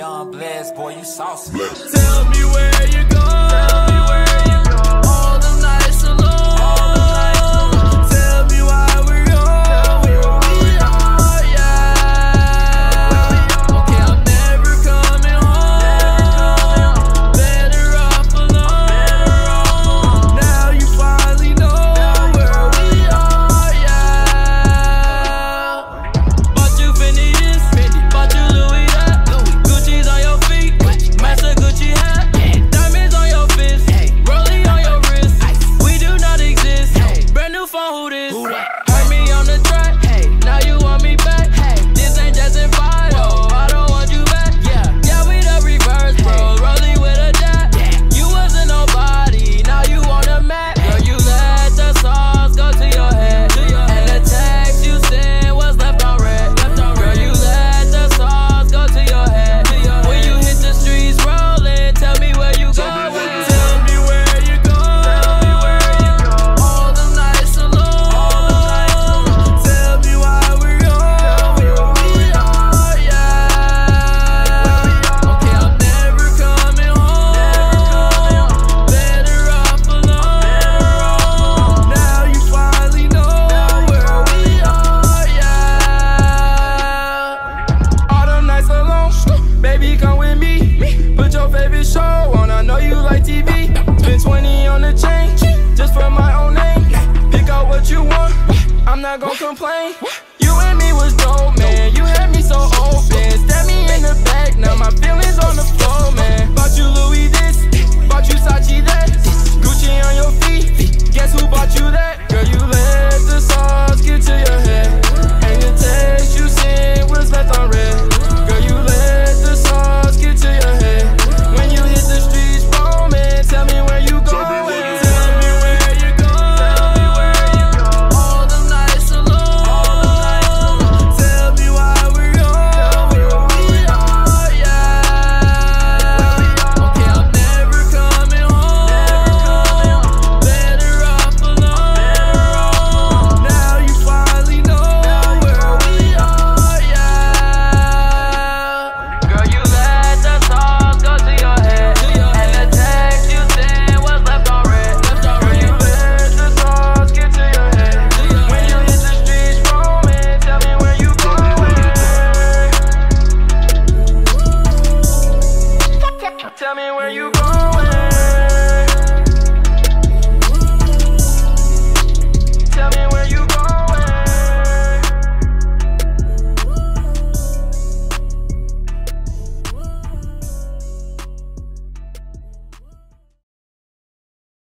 young blessed, boy, you saucy. Tell me where you phone, who this? Who that? not gon' complain. You and me was dope, man. You had me so open. Stab me in the back, now my feelings tell me where you going.